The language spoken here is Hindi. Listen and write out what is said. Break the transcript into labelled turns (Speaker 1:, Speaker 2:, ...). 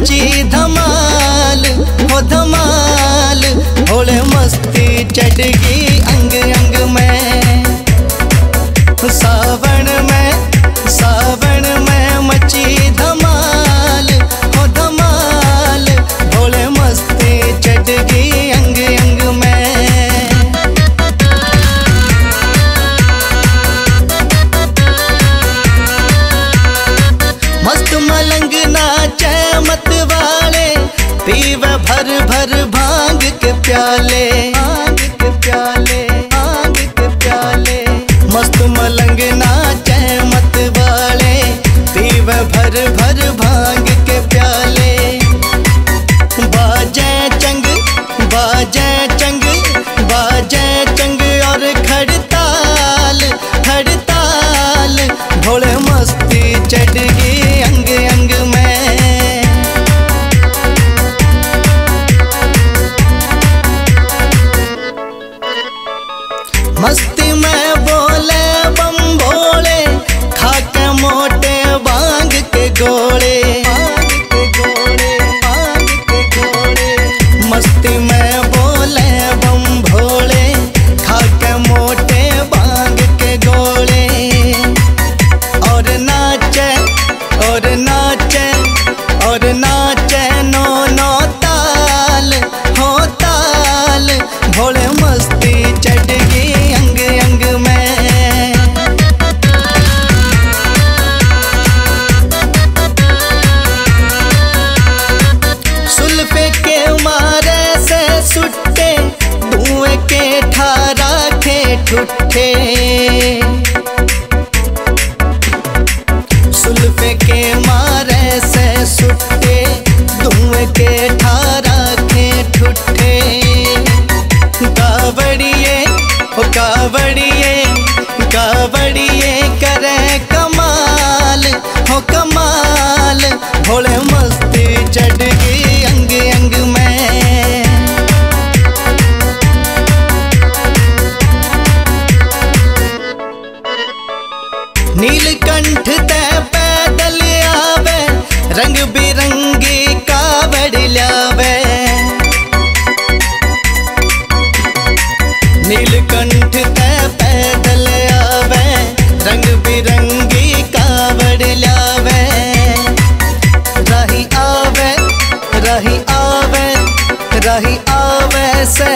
Speaker 1: मची धमाल हो धमाल। होले मस्ती, चटगी, अंग अंग में। सावन में सावन में मची धमाल हो धमाल। भोले मस्ती, चटगी, अंग अंग में। मस्त मलंग नाचे मत वाले पीव भर भर भाँग के प्याले। भाँग के प्याले, भाँग के प्याले। मस्त मलंग नाचे मत वाले पीव भर भर भाँग के प्याले। बाजे चंग बाजे चंग मस्ती में बोले बम भोले खाके मोटे बांग के गोले मस्ती में बोले बम मोटे के और और नाचे खे ठुठे। सुल्फे के मारे से सुट्टे, धुएँ के ठारा के ठुठे। कावड़िए कावड़िए कावड़िए करे कमाल हो कमाल। भोले मस्ती चढ़ गई। नीलकंठ ते पैदल आवे, रंग बिरंगी कावड़ लावे नीलकंठ ते पैदल आवे, रंग बिरंगी कावड़ लावे रही आवे रही आवे रही आवे से